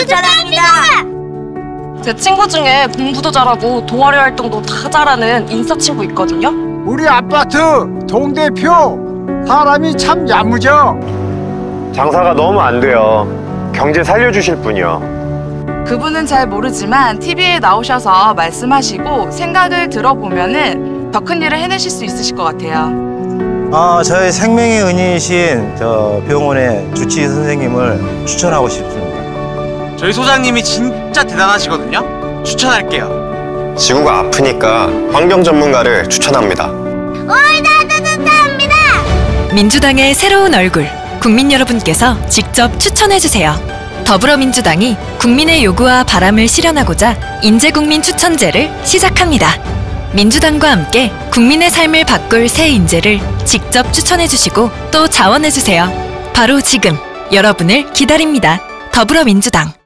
추천합니다. 제 친구 중에 공부도 잘하고 동아리 활동도 다 잘하는 인싸 친구 있거든요. 우리 아파트 동대표 사람이 참 야무져. 장사가 너무 안 돼요. 경제 살려주실 분이요. 그분은 잘 모르지만 TV에 나오셔서 말씀하시고 생각을 들어보면 은 더 큰 일을 해내실 수 있으실 것 같아요. 아, 저희 생명의 은인이신 저 병원의 주치의 선생님을 추천하고 싶습니다. 저희 소장님이 진짜 대단하시거든요. 추천할게요. 지구가 아프니까 환경 전문가를 추천합니다. 민주당의 새로운 얼굴, 국민 여러분께서 직접 추천해주세요. 더불어민주당이 국민의 요구와 바람을 실현하고자 인재국민 추천제를 시작합니다. 민주당과 함께 국민의 삶을 바꿀 새 인재를 직접 추천해주시고 또 자원해주세요. 바로 지금 여러분을 기다립니다. 더불어민주당